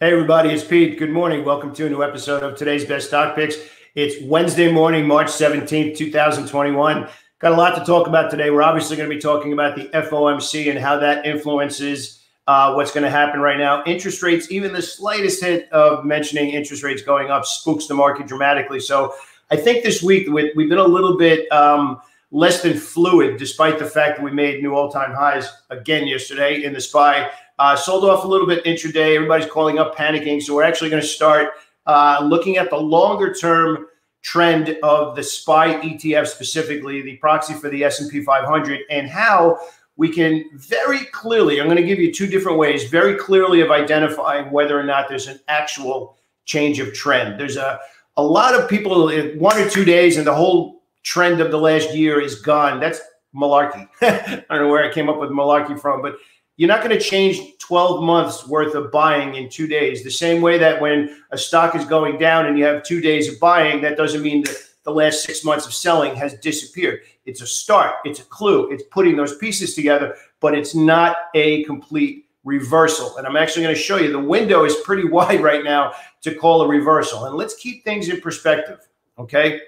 Hey, everybody, it's Pete. Good morning. Welcome to a new episode of today's Best Stock Picks. It's Wednesday morning, March 17th, 2021. Got a lot to talk about today. We're obviously going to be talking about the FOMC and how that influences uh, what's going to happen right now. Interest rates, even the slightest hint of mentioning interest rates going up, spooks the market dramatically. So I think this week we've been a little bit um, less than fluid, despite the fact that we made new all time highs again yesterday in the SPY. Uh, sold off a little bit intraday. Everybody's calling up panicking. So we're actually going to start uh, looking at the longer term trend of the SPY ETF specifically, the proxy for the S&P 500, and how we can very clearly, I'm going to give you two different ways, very clearly of identifying whether or not there's an actual change of trend. There's a, a lot of people in one or two days and the whole trend of the last year is gone. That's malarkey. I don't know where I came up with malarkey from, but you're not going to change 12 months worth of buying in two days. The same way that when a stock is going down and you have two days of buying, that doesn't mean that the last six months of selling has disappeared. It's a start, it's a clue, it's putting those pieces together, but it's not a complete reversal. And I'm actually going to show you the window is pretty wide right now to call a reversal. And let's keep things in perspective. Okay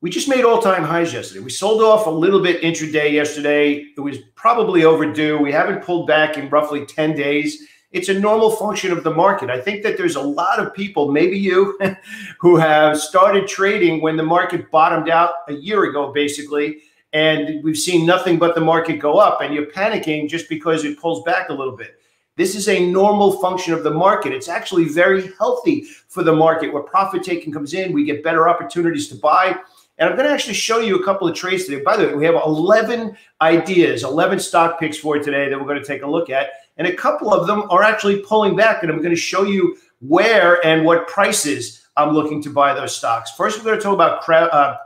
we just made all-time highs yesterday. We sold off a little bit intraday yesterday. It was probably overdue. We haven't pulled back in roughly 10 days. It's a normal function of the market. I think that there's a lot of people, maybe you, who have started trading when the market bottomed out a year ago, basically, and we've seen nothing but the market go up, and you're panicking just because it pulls back a little bit. This is a normal function of the market. It's actually very healthy for the market where profit taking comes in. We get better opportunities to buy and I'm going to actually show you a couple of trades today. By the way, we have 11 ideas, 11 stock picks for today that we're going to take a look at. And a couple of them are actually pulling back. And I'm going to show you where and what prices I'm looking to buy those stocks. First, we're going to talk about Crowd, uh,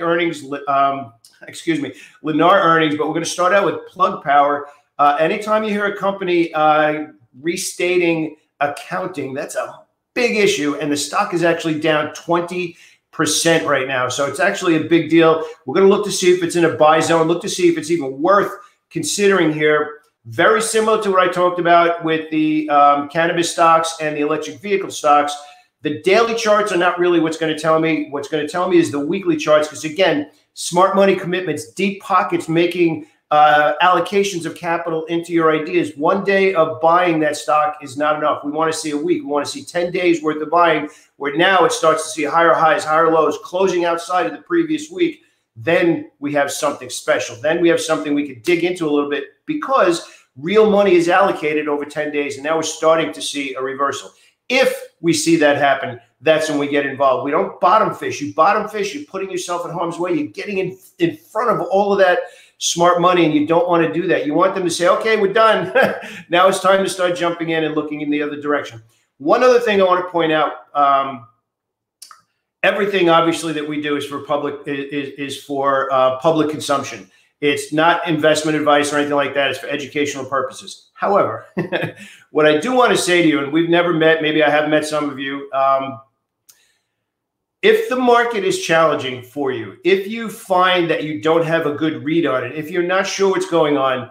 earnings, um, excuse me, Lennar earnings. But we're going to start out with Plug Power. Uh, anytime you hear a company uh, restating accounting, that's a big issue. And the stock is actually down 20 percent right now. So it's actually a big deal. We're going to look to see if it's in a buy zone, look to see if it's even worth considering here. Very similar to what I talked about with the um, cannabis stocks and the electric vehicle stocks. The daily charts are not really what's going to tell me. What's going to tell me is the weekly charts, because again, smart money commitments, deep pockets making uh, allocations of capital into your ideas. One day of buying that stock is not enough. We want to see a week. We want to see 10 days worth of buying, where now it starts to see higher highs, higher lows, closing outside of the previous week. Then we have something special. Then we have something we could dig into a little bit because real money is allocated over 10 days. And now we're starting to see a reversal. If we see that happen, that's when we get involved. We don't bottom fish. You bottom fish, you're putting yourself in harm's way. You're getting in, in front of all of that smart money and you don't want to do that. You want them to say, okay, we're done. now it's time to start jumping in and looking in the other direction. One other thing I want to point out um, everything obviously that we do is for public is, is for uh, public consumption. It's not investment advice or anything like that. It's for educational purposes. However, what I do want to say to you, and we've never met, maybe I have met some of you. Um, if the market is challenging for you, if you find that you don't have a good read on it, if you're not sure what's going on,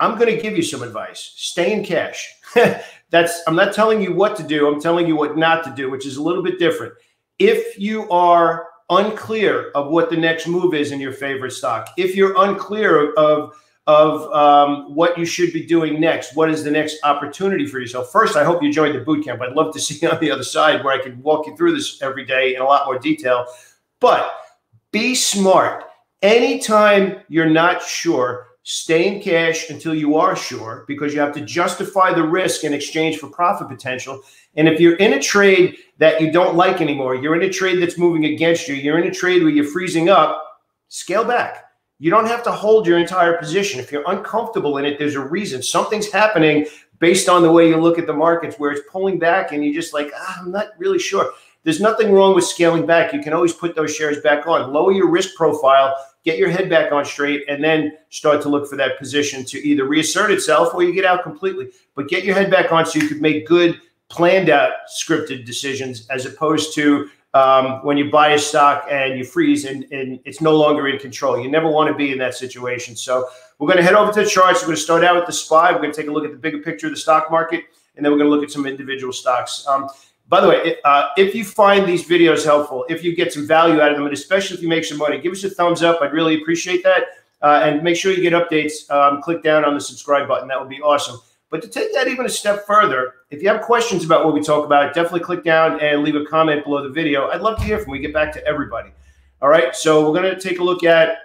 I'm going to give you some advice. Stay in cash. That's I'm not telling you what to do. I'm telling you what not to do, which is a little bit different. If you are unclear of what the next move is in your favorite stock, if you're unclear of of um, what you should be doing next. What is the next opportunity for yourself? First, I hope you joined the boot camp. I'd love to see you on the other side where I can walk you through this every day in a lot more detail. But be smart. Anytime you're not sure, stay in cash until you are sure because you have to justify the risk in exchange for profit potential. And if you're in a trade that you don't like anymore, you're in a trade that's moving against you, you're in a trade where you're freezing up, scale back you don't have to hold your entire position. If you're uncomfortable in it, there's a reason. Something's happening based on the way you look at the markets where it's pulling back and you're just like, ah, I'm not really sure. There's nothing wrong with scaling back. You can always put those shares back on, lower your risk profile, get your head back on straight, and then start to look for that position to either reassert itself or you get out completely. But get your head back on so you could make good, planned out, scripted decisions as opposed to um, when you buy a stock and you freeze and, and it's no longer in control. You never want to be in that situation. So we're going to head over to the charts. We're going to start out with the SPY. We're going to take a look at the bigger picture of the stock market. and then we're going to look at some individual stocks. Um, by the way, uh, if you find these videos helpful, if you get some value out of them, and especially if you make some money, give us a thumbs up. I'd really appreciate that. Uh, and make sure you get updates. Um, click down on the subscribe button. That would be awesome. But to take that even a step further, if you have questions about what we talk about, definitely click down and leave a comment below the video. I'd love to hear from. We get back to everybody. All right. So we're going to take a look at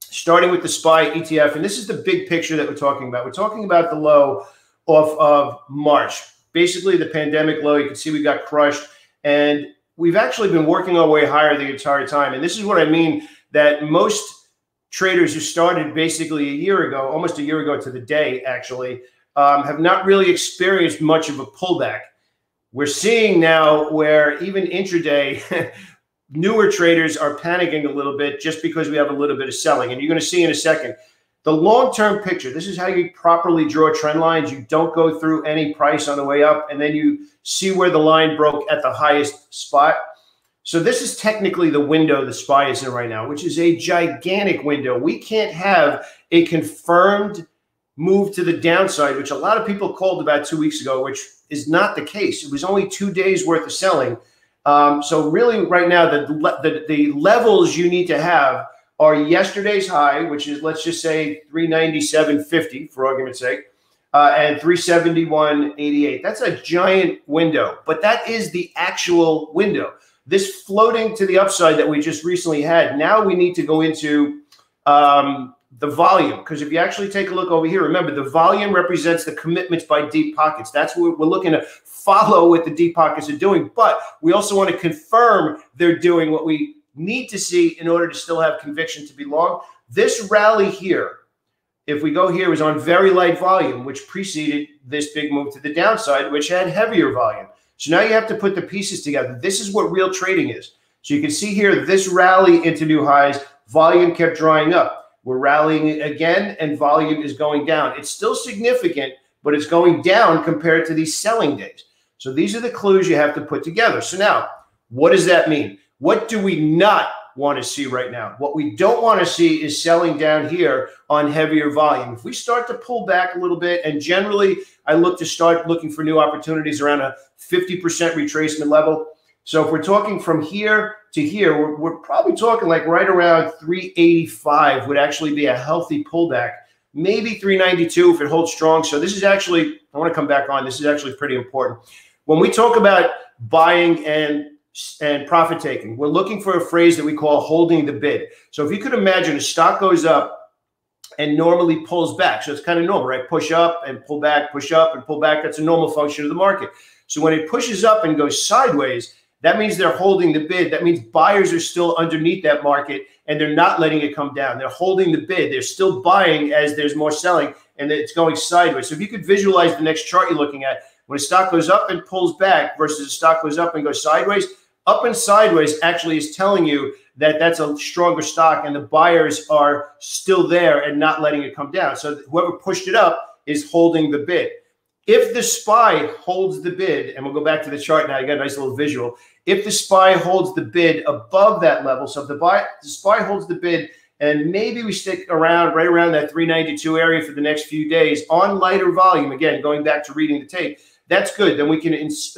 starting with the SPY ETF. And this is the big picture that we're talking about. We're talking about the low off of March basically the pandemic low. You can see we got crushed. And we've actually been working our way higher the entire time. And this is what I mean that most traders who started basically a year ago, almost a year ago to the day, actually, um, have not really experienced much of a pullback. We're seeing now where even intraday, newer traders are panicking a little bit just because we have a little bit of selling. And you're going to see in a second the long term picture this is how you properly draw trend lines. You don't go through any price on the way up, and then you see where the line broke at the highest spot. So, this is technically the window the SPY is in right now, which is a gigantic window. We can't have a confirmed move to the downside, which a lot of people called about two weeks ago, which is not the case. It was only two days worth of selling. Um, so, really, right now, the, the, the levels you need to have are yesterday's high, which is let's just say 397.50 for argument's sake, uh, and 371.88. That's a giant window, but that is the actual window. This floating to the upside that we just recently had. Now we need to go into um, the volume because if you actually take a look over here, remember the volume represents the commitments by deep pockets. That's what we're looking to follow what the deep pockets are doing, but we also want to confirm they're doing what we need to see in order to still have conviction to be long. This rally here, if we go here, was on very light volume, which preceded this big move to the downside, which had heavier volume. So now you have to put the pieces together. This is what real trading is. So you can see here, this rally into new highs, volume kept drying up. We're rallying again, and volume is going down. It's still significant, but it's going down compared to these selling days. So these are the clues you have to put together. So now, what does that mean? What do we not want to see right now? What we don't want to see is selling down here on heavier volume. If we start to pull back a little bit, and generally I look to start looking for new opportunities around a 50% retracement level. So if we're talking from here to here, we're, we're probably talking like right around 385 would actually be a healthy pullback. Maybe 392 if it holds strong. So this is actually, I want to come back on. This is actually pretty important. When we talk about buying and and profit taking. We're looking for a phrase that we call holding the bid. So if you could imagine a stock goes up and normally pulls back. So it's kind of normal, right? Push up and pull back, push up and pull back. That's a normal function of the market. So when it pushes up and goes sideways, that means they're holding the bid. That means buyers are still underneath that market and they're not letting it come down. They're holding the bid. They're still buying as there's more selling and it's going sideways. So if you could visualize the next chart you're looking at, when a stock goes up and pulls back versus a stock goes up and goes sideways, up and sideways actually is telling you that that's a stronger stock and the buyers are still there and not letting it come down. So whoever pushed it up is holding the bid. If the SPY holds the bid, and we'll go back to the chart now, you got a nice little visual. If the SPY holds the bid above that level, so if the, buy, the SPY holds the bid and maybe we stick around right around that 392 area for the next few days on lighter volume, again, going back to reading the tape, that's good. Then we can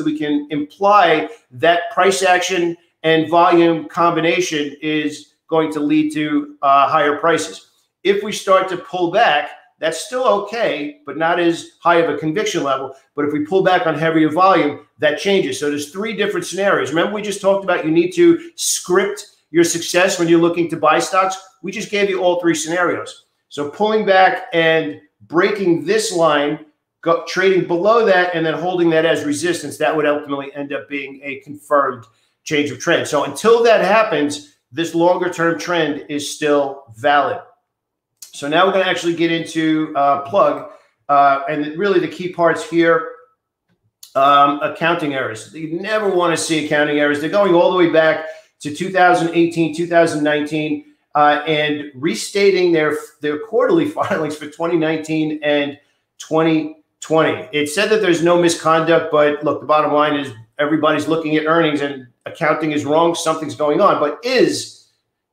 we can imply that price action and volume combination is going to lead to uh, higher prices. If we start to pull back, that's still okay, but not as high of a conviction level. But if we pull back on heavier volume, that changes. So there's three different scenarios. Remember, we just talked about you need to script your success when you're looking to buy stocks. We just gave you all three scenarios. So pulling back and breaking this line go, trading below that and then holding that as resistance, that would ultimately end up being a confirmed change of trend. So until that happens, this longer term trend is still valid. So now we're going to actually get into uh, plug. Uh, and really the key parts here, um, accounting errors. You never want to see accounting errors. They're going all the way back to 2018, 2019, uh, and restating their, their quarterly filings for 2019 and 20 20. It said that there's no misconduct, but look, the bottom line is everybody's looking at earnings and accounting is wrong. Something's going on, but is,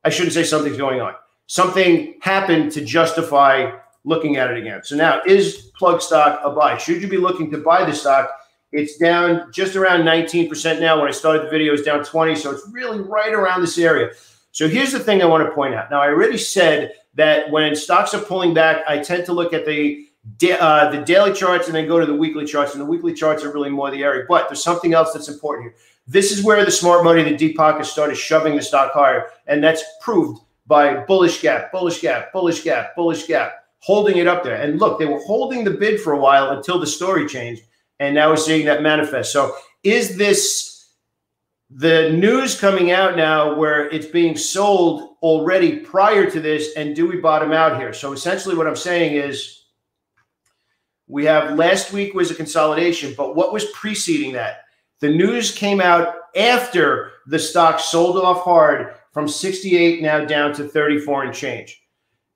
I shouldn't say something's going on. Something happened to justify looking at it again. So now, is plug stock a buy? Should you be looking to buy the stock It's down just around 19% now. When I started the video, it's down 20. So it's really right around this area. So here's the thing I want to point out. Now, I already said that when stocks are pulling back, I tend to look at the uh, the daily charts and then go to the weekly charts. And the weekly charts are really more the area. But there's something else that's important here. This is where the smart money, the deep pockets started shoving the stock higher. And that's proved by bullish gap, bullish gap, bullish gap, bullish gap, holding it up there. And look, they were holding the bid for a while until the story changed. And now we're seeing that manifest. So is this the news coming out now where it's being sold already prior to this? And do we bottom out here? So essentially, what I'm saying is we have last week was a consolidation, but what was preceding that? The news came out after the stock sold off hard from 68 now down to 34 and change.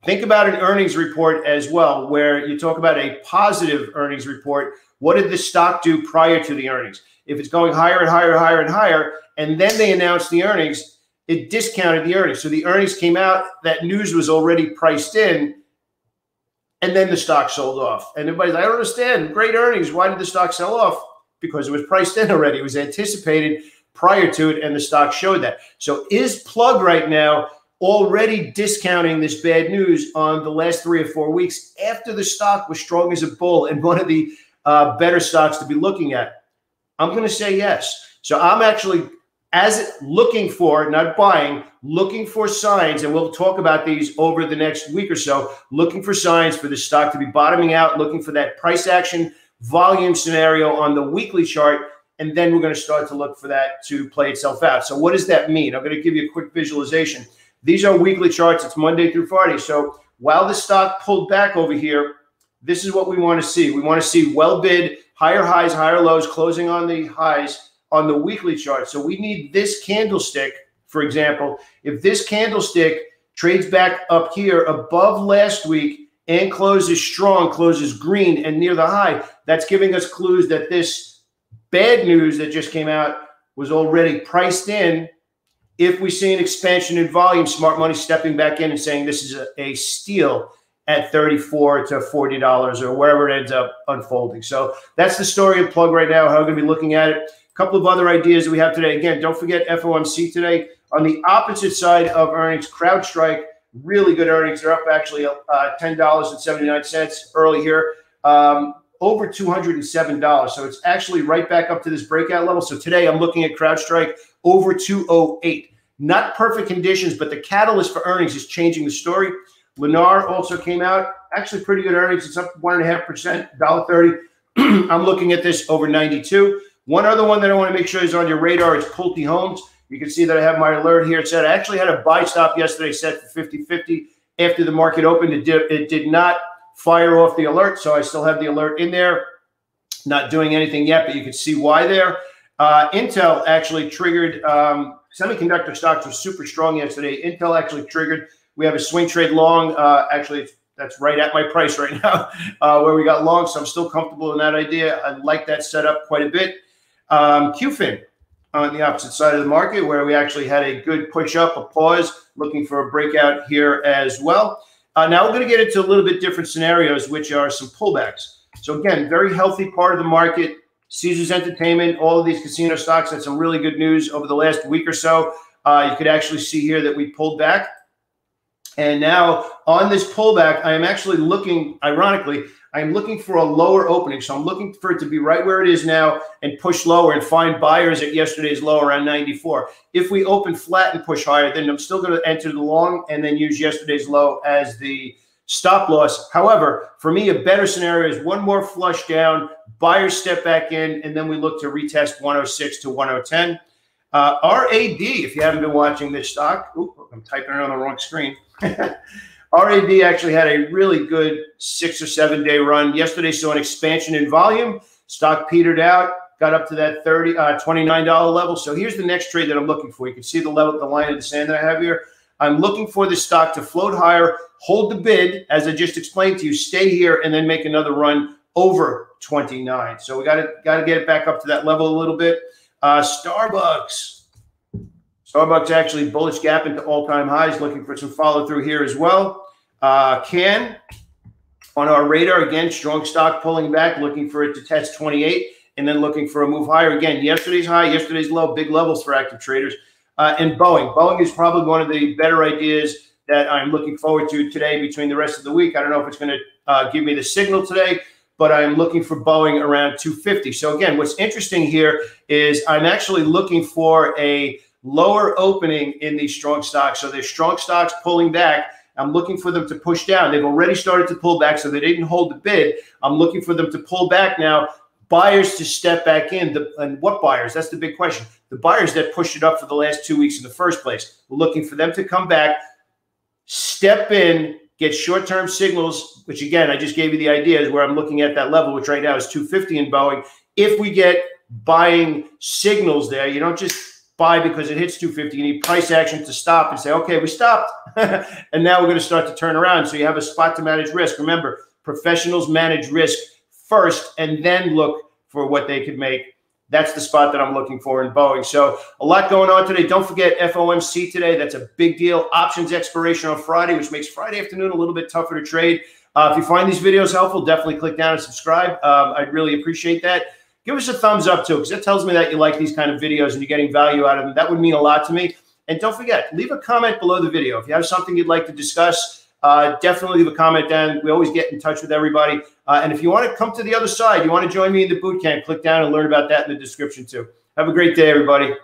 Think about an earnings report as well, where you talk about a positive earnings report. What did the stock do prior to the earnings? If it's going higher and higher and higher and higher, and then they announced the earnings, it discounted the earnings. So the earnings came out, that news was already priced in, and then the stock sold off. And everybody's like, I don't understand. Great earnings. Why did the stock sell off? Because it was priced in already. It was anticipated prior to it, and the stock showed that. So is Plug right now already discounting this bad news on the last three or four weeks after the stock was strong as a bull and one of the uh, better stocks to be looking at? I'm going to say yes. So I'm actually as it looking for, not buying, looking for signs, and we'll talk about these over the next week or so, looking for signs for the stock to be bottoming out, looking for that price action volume scenario on the weekly chart and then we're going to start to look for that to play itself out. So, what does that mean? I'm going to give you a quick visualization. These are weekly charts. It's Monday through Friday. So, while the stock pulled back over here, this is what we want to see. We want to see well bid, higher highs, higher lows, closing on the highs on the weekly chart. So, we need this candlestick, for example. If this candlestick trades back up here above last week and closes strong, closes green and near the high, that's giving us clues that this bad news that just came out was already priced in. If we see an expansion in volume, smart money stepping back in and saying this is a, a steal at 34 to $40 or wherever it ends up unfolding. So that's the story of plug right now, how we're going to be looking at it. A couple of other ideas that we have today. Again, don't forget FOMC today. On the opposite side of earnings, CrowdStrike, really good earnings. They're up actually uh, $10.79 early here. Um, over $207. So it's actually right back up to this breakout level. So today I'm looking at CrowdStrike over 208. Not perfect conditions, but the catalyst for earnings is changing the story. Lennar also came out, actually pretty good earnings. It's up one and a half percent, $1.30. I'm looking at this over 92. One other one that I want to make sure is on your radar is Pulte Homes. You can see that I have my alert here. It said I actually had a buy stop yesterday set for 50 50 after the market opened. It did, it did not fire off the alert. So I still have the alert in there. Not doing anything yet, but you can see why there. Uh, Intel actually triggered. Um, semiconductor stocks were super strong yesterday. Intel actually triggered. We have a swing trade long. Uh, actually, that's right at my price right now, uh, where we got long. So I'm still comfortable in that idea. I like that setup quite a bit. Um, QFIN on the opposite side of the market, where we actually had a good push up, a pause, looking for a breakout here as well. Uh, now we're going to get into a little bit different scenarios, which are some pullbacks. So again, very healthy part of the market. Caesars Entertainment, all of these casino stocks had some really good news over the last week or so. Uh, you could actually see here that we pulled back. And now on this pullback, I am actually looking, ironically, I'm looking for a lower opening. So I'm looking for it to be right where it is now and push lower and find buyers at yesterday's low around 94. If we open flat and push higher, then I'm still going to enter the long and then use yesterday's low as the stop loss. However, for me, a better scenario is one more flush down, buyers step back in, and then we look to retest 106 to 110. Uh, RAD, if you haven't been watching this stock, I'm typing it on the wrong screen. RAD actually had a really good six or seven day run. Yesterday saw an expansion in volume. Stock petered out, got up to that 30 uh, $29 level. So here's the next trade that I'm looking for. You can see the level, the line of the sand that I have here. I'm looking for the stock to float higher, hold the bid, as I just explained to you, stay here, and then make another run over 29. So we got to got to get it back up to that level a little bit. Uh, Starbucks, Starbucks actually bullish gap into all-time highs, looking for some follow through here as well. Uh, Can on our radar again, strong stock pulling back, looking for it to test 28 and then looking for a move higher. Again, yesterday's high, yesterday's low, big levels for active traders. Uh, and Boeing. Boeing is probably one of the better ideas that I'm looking forward to today between the rest of the week. I don't know if it's going to uh, give me the signal today, but I'm looking for Boeing around 250. So again, what's interesting here is I'm actually looking for a lower opening in these strong stocks. So there's strong stocks pulling back. I'm looking for them to push down. They've already started to pull back, so they didn't hold the bid. I'm looking for them to pull back now. Buyers to step back in. The, and what buyers? That's the big question. The buyers that pushed it up for the last two weeks in the first place. We're looking for them to come back, step in, get short term signals, which again, I just gave you the idea is where I'm looking at that level, which right now is 250 in Boeing. If we get buying signals there, you don't just buy because it hits 250. You need price action to stop and say, okay, we stopped. and now we're going to start to turn around. So you have a spot to manage risk. Remember, professionals manage risk first and then look for what they could make. That's the spot that I'm looking for in Boeing. So a lot going on today. Don't forget FOMC today. That's a big deal. Options expiration on Friday, which makes Friday afternoon a little bit tougher to trade. Uh, if you find these videos helpful, definitely click down and subscribe. Um, I'd really appreciate that give us a thumbs up too, because it tells me that you like these kind of videos and you're getting value out of them. That would mean a lot to me. And don't forget, leave a comment below the video. If you have something you'd like to discuss, uh, definitely leave a comment down. We always get in touch with everybody. Uh, and if you want to come to the other side, you want to join me in the boot camp, click down and learn about that in the description too. Have a great day, everybody.